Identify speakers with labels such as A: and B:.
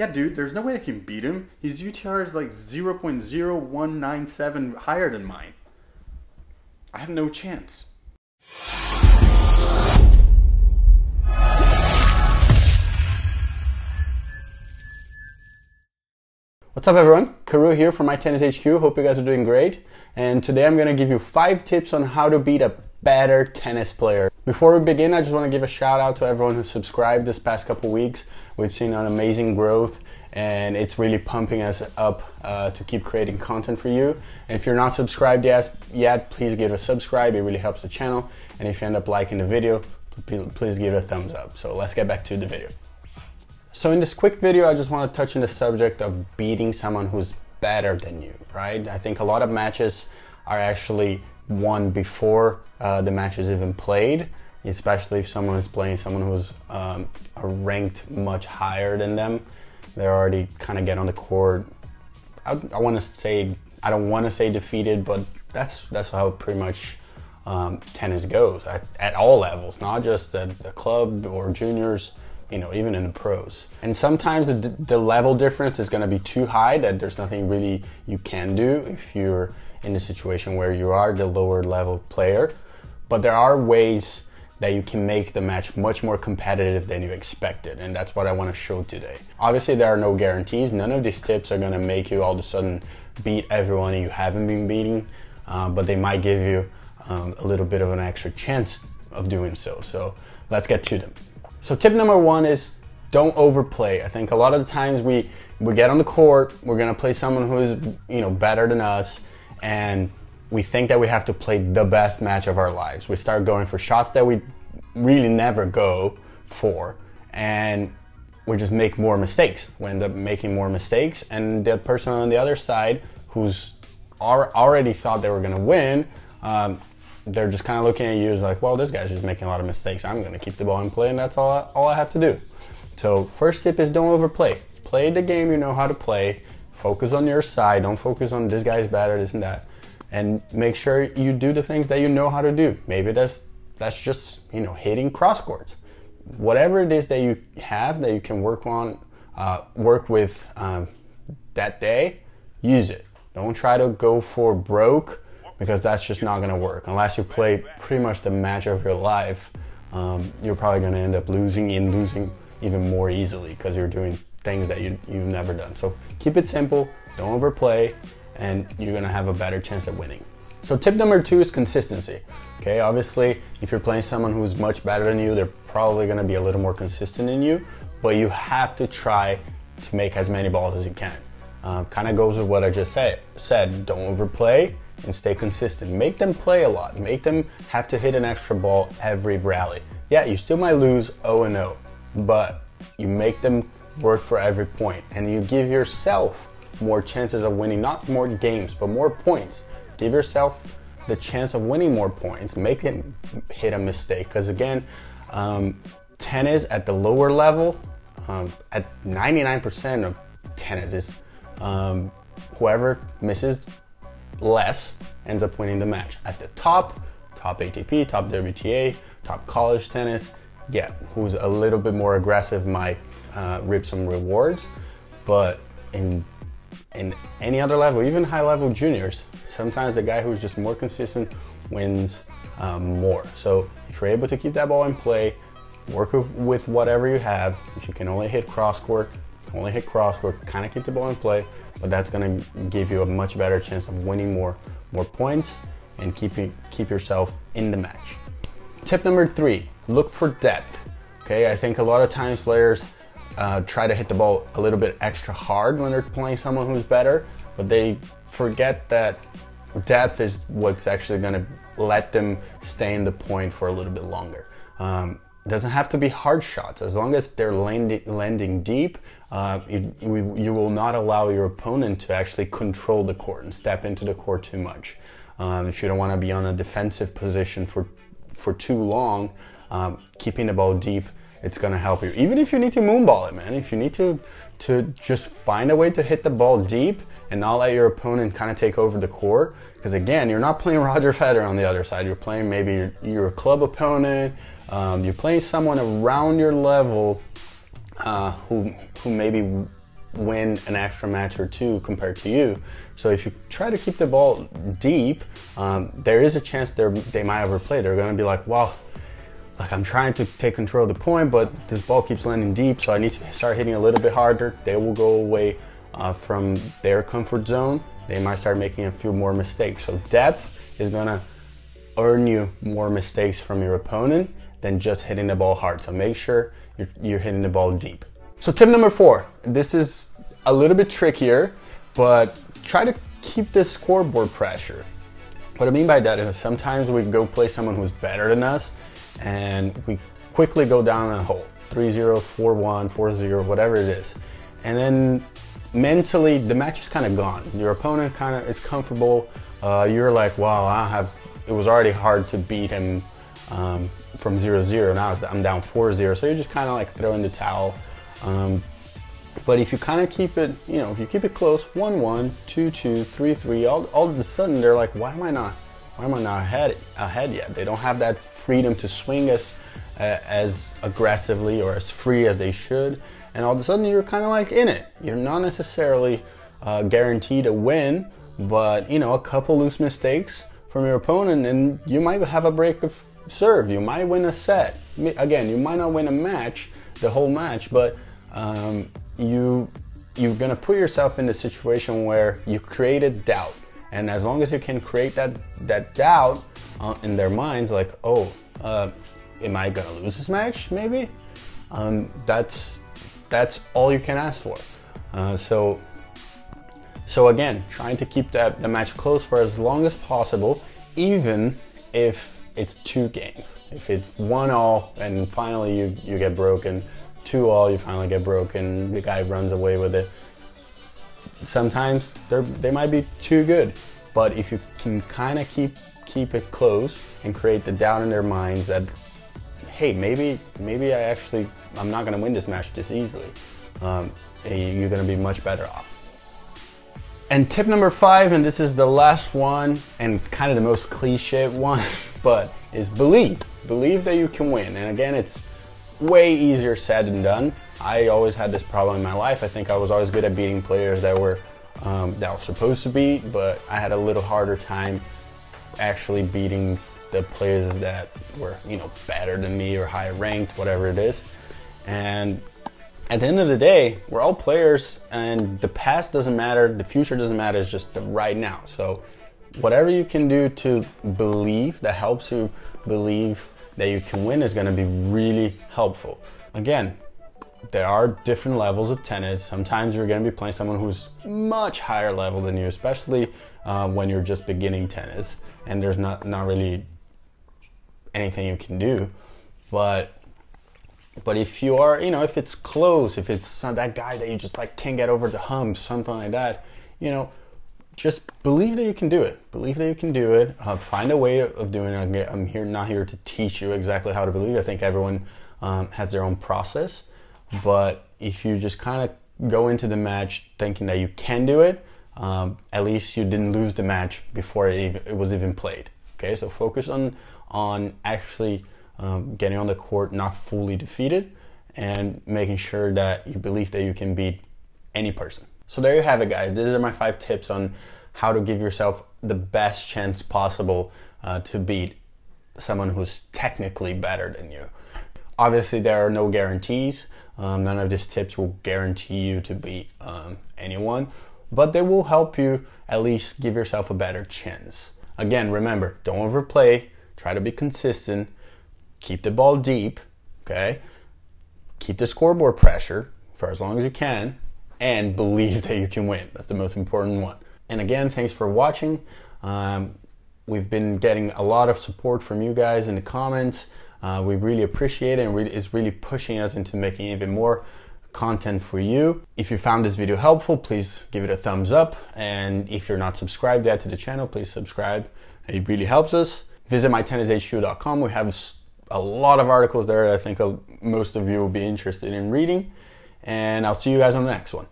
A: Yeah, dude, there's no way I can beat him. His UTR is like 0.0197 higher than mine. I have no chance.
B: What's up everyone? Karue here from My Tennis HQ. Hope you guys are doing great. And today I'm to give you five tips on how to beat a better tennis player. Before we begin, I just want to give a shout out to everyone who subscribed this past couple weeks. We've seen an amazing growth and it's really pumping us up uh, to keep creating content for you. And if you're not subscribed yet, yet, please give a subscribe. It really helps the channel. And if you end up liking the video, please give it a thumbs up. So let's get back to the video. So in this quick video, I just want to touch on the subject of beating someone who's better than you, right? I think a lot of matches are actually won before uh, the match is even played, especially if someone is playing someone who's um, ranked much higher than them. They already kind of get on the court. I, I want to say I don't want to say defeated, but that's that's how pretty much um, tennis goes at, at, all levels, not just at the club or juniors you know, even in the pros. And sometimes the, the level difference is going to be too high that there's nothing really you can do if you're in a situation where you are the lower level player. But there are ways that you can make the match much more competitive than you expected. And that's what I want to show today. Obviously, there are no guarantees. None of these tips are going to make you all of a sudden beat everyone you haven't been beating, uh, but they might give you um, a little bit of an extra chance of doing so. So let's get to them. So tip number one is don't overplay. I think a lot of the times we we get on the court, we're gonna play someone who is you know better than us, and we think that we have to play the best match of our lives. We start going for shots that we really never go for, and we just make more mistakes. We end up making more mistakes, and the person on the other side who's already thought they were gonna win um, they're just kind of looking at you as like, well, this guy's just making a lot of mistakes. I'm going to keep the ball in play, and that's all I, all I have to do. So first tip is don't overplay. Play the game you know how to play. Focus on your side. Don't focus on this guy's better, this and that. And make sure you do the things that you know how to do. Maybe that's that's just you know hitting cross courts. Whatever it is that you have that you can work on, uh, work with um, that day, use it. Don't try to go for broke because that's just not going to work. Unless you play pretty much the match of your life, um, you're probably going to end up losing and losing even more easily because you're doing things that you, you've never done. So keep it simple, don't overplay, and you're to have a better chance at winning. So tip number two is consistency. Okay, obviously, if you're playing someone who's much better than you, they're probably to be a little more consistent than you, but you have to try to make as many balls as you can. Uh, kind of goes with what I just said. Said don't overplay and stay consistent. Make them play a lot. Make them have to hit an extra ball every rally. Yeah, you still might lose 0 and 0, but you make them work for every point and you give yourself more chances of winning, not more games, but more points. Give yourself the chance of winning more points. Make it hit a mistake because again, um, tennis at the lower level, um, at 99% of tennis is um, whoever misses less ends up winning the match. At the top, top ATP, top WTA, top college tennis, yeah, who's a little bit more aggressive might uh, reap some rewards, but in in any other level, even high level juniors, sometimes the guy who's just more consistent wins um, more. So if you're able to keep that ball in play, work with whatever you have. If you can only hit cross court, only hit cross court, kind of keep the ball in play but that's going to give you a much better chance of winning more more points and keeping keep yourself in the match. Tip number three: look for depth. Okay, I think a lot of times players uh, try to hit the ball a little bit extra hard when they're playing someone who's better, but they forget that depth is what's actually going to let them stay in the point for a little bit longer. Um, doesn't have to be hard shots as long as they're landing, landing deep uh, you, you, will not allow your opponent to actually control the court and step into the court too much um, if you don't want to be on a defensive position for for too long um, keeping the ball deep it's to help you. Even if you need to moonball it man. If you need to to just find a way to hit the ball deep and not let your opponent kind of take over the court. Because again you're not playing Roger Federer on the other side. You're playing maybe your, your club opponent. Um, you're playing someone around your level uh, who who maybe win an extra match or two compared to you. So if you try to keep the ball deep, um, there is a chance they might overplay. They're going to be like, well, like I'm trying to take control of the point, but this ball keeps landing deep, so I need to start hitting a little bit harder. They will go away uh, from their comfort zone. They might start making a few more mistakes. So depth is gonna earn you more mistakes from your opponent than just hitting the ball hard. So make sure you're, you're hitting the ball deep. So tip number four, this is a little bit trickier, but try to keep this scoreboard pressure. What I mean by that is sometimes we go play someone who's better than us and we quickly go down a hole 3-0, 4-1, 4-0, whatever it is. And then mentally, the match is kind of gone. Your opponent kind of is comfortable. Uh, you're like, wow, I have. It was already hard to beat him um, from 0-0. Now I'm down 4-0. So you're just kind of like throwing the towel. Um, but if you kind of keep it, you know, if you keep it close, 1-1, 2-2, 3-3, all, all of a sudden they're like, why am I not, why am I not ahead, ahead yet? They don't have that freedom to swing as, uh, as aggressively or as free as they should. And all of a sudden you're kind of like in it. You're not necessarily uh, guaranteed a win, but you know, a couple loose mistakes from your opponent and you might have a break of serve. You might win a set. Again, you might not win a match, the whole match, but um, you you're gonna put yourself in a situation where you created doubt, and as long as you can create that that doubt uh, in their minds, like, oh, uh, am I gonna lose this match? Maybe. Um, that's that's all you can ask for. Uh, so so again, trying to keep that the match close for as long as possible, even if it's two games. If it's one all and finally you, you get broken, two all, you finally get broken, the guy runs away with it. Sometimes they're, they might be too good, but if you can kind of keep keep it close and create the doubt in their minds that, hey, maybe maybe I actually I'm not going to win this match this easily. Um, you're going to be much better off. And tip number five, and this is the last one and kind of the most cliche one, but is believe. Believe that you can win. And again, it's way easier said than done. I always had this problem in my life. I think I was always good at beating players that were um, that I was supposed to beat, but I had a little harder time actually beating the players that were you know better than me or higher ranked, whatever it is. And at the end of the day, we're all players, and the past doesn't matter, the future doesn't matter. It's just the right now. So whatever you can do to believe that helps you believe that you can win is going to be really helpful. Again, there are different levels of tennis. Sometimes you're going to be playing someone who's much higher level than you, especially uh, when you're just beginning tennis and there's not, not really anything you can do. But but if you are, you know, if it's close, if it's that guy that you just like can't get over the hump, something like that, you know, just believe that you can do it. Believe that you can do it. Uh, find a way of doing it. I'm here not here to teach you exactly how to believe. I think everyone um, has their own process. But if you just kind of go into the match thinking that you can do it, um, at least you didn't lose the match before it, it was even played. Okay, so focus on on actually um, getting on the court not fully defeated and making sure that you believe that you can beat any person. So there you have it, guys. These are my five tips on how to give yourself the best chance possible uh, to beat someone who's technically better than you. Obviously, there are no guarantees. Um, none of these tips will guarantee you to beat um, anyone, but they will help you at least give yourself a better chance. Again, remember, don't overplay, try to be consistent, keep the ball deep, okay? Keep the scoreboard pressure for as long as you can, and believe that you can win. That's the most important one. And again, thanks for watching. Um, we've been getting a lot of support from you guys in the comments. Uh, we really appreciate it and it's really pushing us into making even more content for you. If you found this video helpful, please give it a thumbs up. And if you're not subscribed yet to the channel, please subscribe. It really helps us. Visit mytennishq.com. We have a lot of articles there that I think most of you will be interested in reading. And I'll see you guys on the next one.